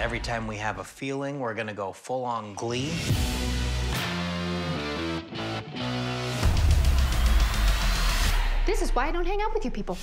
Every time we have a feeling, we're gonna go full on glee. This is why I don't hang out with you people.